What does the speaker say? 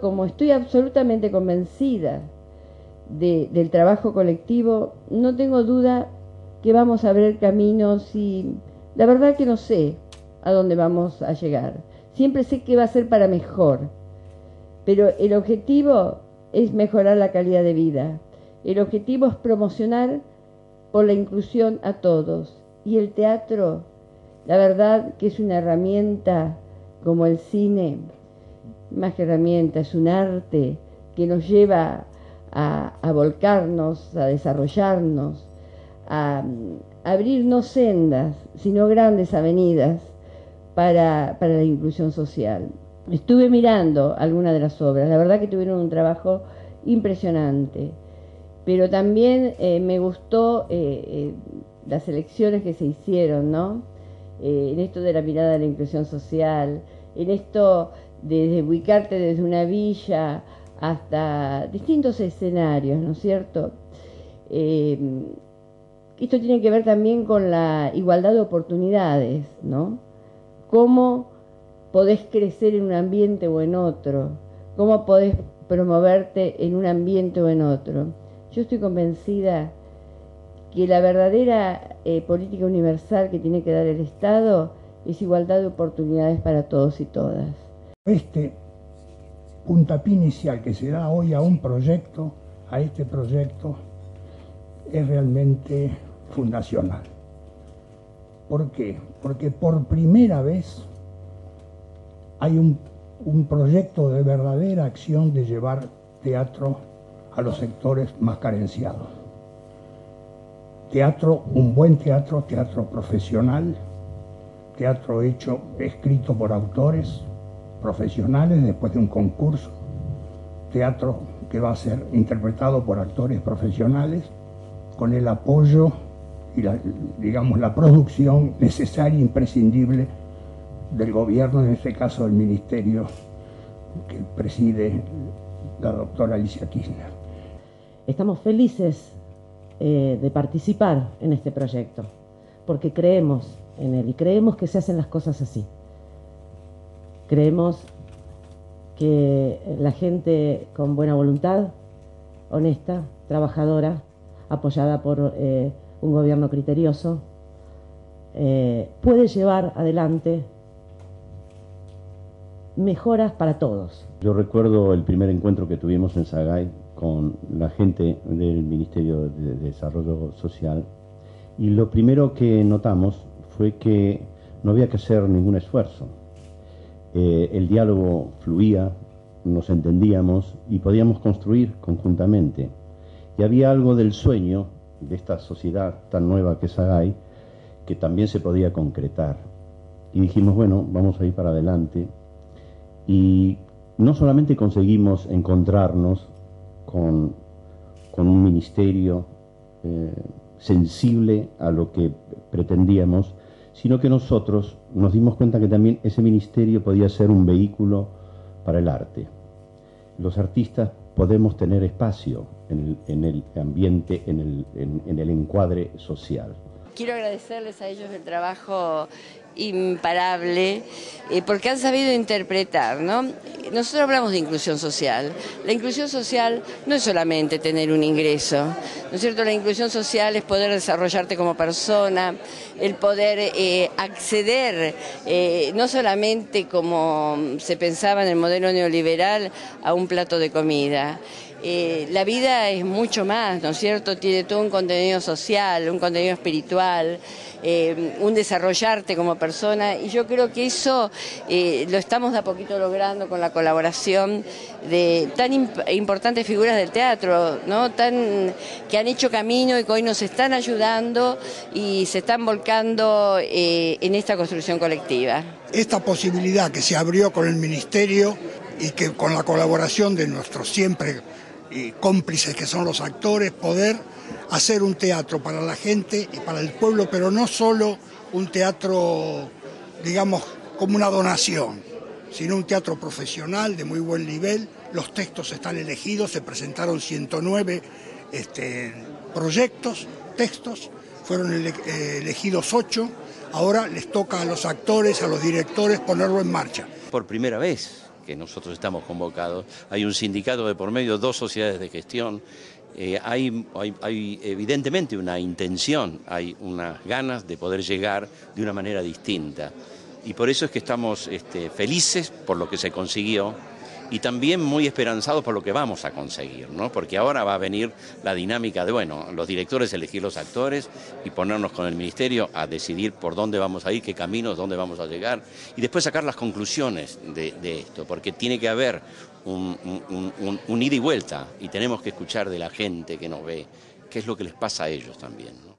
Como estoy absolutamente convencida del trabajo colectivo, no tengo duda que vamos a abrir caminos y la verdad que no sé a dónde vamos a llegar. Siempre sé que va a ser para mejor, pero el objetivo es mejorar la calidad de vida. El objetivo es promocionar por la inclusión a todos. Y el teatro, la verdad que es una herramienta como el cine, más que herramienta, es un arte que nos lleva a, volcarnos, a desarrollarnos, a, abrir no sendas, sino grandes avenidas para, para la inclusión social. Estuve mirando algunas de las obras, la verdad que tuvieron un trabajo impresionante, pero también eh, me gustó eh, eh, las elecciones que se hicieron, ¿no? en esto de la mirada de la inclusión social, en esto de ubicarte desde una villa hasta distintos escenarios, ¿no es cierto? Eh, esto tiene que ver también con la igualdad de oportunidades, ¿no? Cómo podés crecer en un ambiente o en otro, cómo podés promoverte en un ambiente o en otro. Yo estoy convencida que la verdadera eh, política universal que tiene que dar el Estado es igualdad de oportunidades para todos y todas. Este puntapié inicial que se da hoy a un proyecto, a este proyecto, es realmente fundacional. ¿Por qué? Porque por primera vez hay un, proyecto de verdadera acción de llevar teatro a los sectores más carenciados. Teatro, un buen teatro, teatro profesional, teatro hecho, escrito por autores, profesionales después de un concurso, teatro que va a ser interpretado por actores profesionales con el apoyo y la, digamos la producción necesaria e imprescindible del gobierno, en este caso del ministerio que preside la doctora Alicia Kirchner. Estamos felices eh, de participar en este proyecto, porque creemos en él y creemos que se hacen las cosas así. Creemos que la gente con buena voluntad, honesta, trabajadora, apoyada por eh, un gobierno criterioso, eh, puede llevar adelante mejoras para todos. Yo recuerdo el primer encuentro que tuvimos en Sagay con la gente del Ministerio de Desarrollo Social y lo primero que notamos fue que no había que hacer ningún esfuerzo. Eh, el diálogo fluía, nos entendíamos y podíamos construir conjuntamente. Y había algo del sueño de esta sociedad tan nueva que es Agay que también se podía concretar. Y dijimos, bueno, vamos a ir para adelante. Y no solamente conseguimos encontrarnos con, un ministerio eh, sensible a lo que pretendíamos, sino que nosotros nos dimos cuenta que también ese ministerio podía ser un vehículo para el arte. Los artistas podemos tener espacio en el, ambiente, en el, en el encuadre social. Quiero agradecerles a ellos el trabajo imparable, eh, porque han sabido interpretar, ¿no? Nosotros hablamos de inclusión social. La inclusión social no es solamente tener un ingreso, ¿no es cierto? La inclusión social es poder desarrollarte como persona, el poder eh, acceder, eh, no solamente como se pensaba en el modelo neoliberal, a un plato de comida. La vida es mucho más, ¿no es cierto? Tiene todo un contenido social, un contenido espiritual, eh, un desarrollarte como persona y yo creo que eso eh, lo estamos de a poquito logrando con la colaboración de tan importantes figuras del teatro, ¿no? que han hecho camino y que hoy nos están ayudando y se están volcando eh, en esta construcción colectiva. Esta posibilidad que se abrió con el Ministerio y que con la colaboración de nuestros siempre cómplices que son los actores, poder hacer un teatro para la gente y para el pueblo, pero no solo un teatro, digamos, como una donación, sino un teatro profesional de muy buen nivel. Los textos están elegidos, se presentaron 109 este, proyectos, textos, fueron eh, elegidos 8, ahora les toca a los actores, a los directores ponerlo en marcha. Por primera vez que nosotros estamos convocados, hay un sindicato de por medio, dos sociedades de gestión, eh, hay, evidentemente una intención, hay unas ganas de poder llegar de una manera distinta. Y por eso es que estamos este, felices por lo que se consiguió y también muy esperanzados por lo que vamos a conseguir, ¿no? Porque ahora va a venir la dinámica de, bueno, los directores elegir los actores y ponernos con el ministerio a decidir por dónde vamos a ir, qué caminos, dónde vamos a llegar y después sacar las conclusiones de, esto, porque tiene que haber un, un, ida y vuelta y tenemos que escuchar de la gente que nos ve qué es lo que les pasa a ellos también, ¿no?